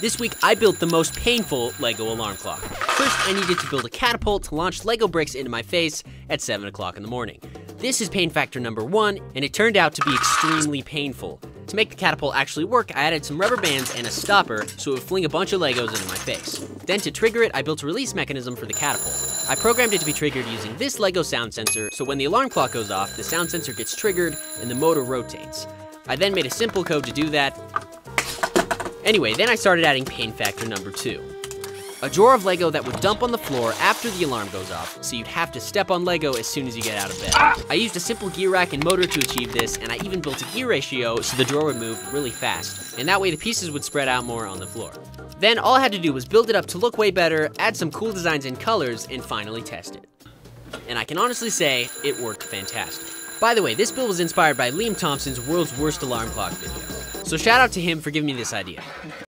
This week, I built the most painful LEGO alarm clock. First, I needed to build a catapult to launch LEGO bricks into my face at 7 o'clock in the morning. This is pain factor number one, and it turned out to be extremely painful. To make the catapult actually work, I added some rubber bands and a stopper so it would fling a bunch of Legos into my face. Then to trigger it, I built a release mechanism for the catapult. I programmed it to be triggered using this LEGO sound sensor, so when the alarm clock goes off, the sound sensor gets triggered and the motor rotates. I then made a simple code to do that. Anyway, then I started adding pain factor number two. A drawer of Lego that would dump on the floor after the alarm goes off, so you'd have to step on Lego as soon as you get out of bed. I used a simple gear rack and motor to achieve this, and I even built a gear ratio so the drawer would move really fast, and that way the pieces would spread out more on the floor. Then all I had to do was build it up to look way better, add some cool designs and colors, and finally test it. And I can honestly say, it worked fantastic. By the way, this build was inspired by Liam Thompson's World's Worst Alarm Clock video. So shout out to him for giving me this idea.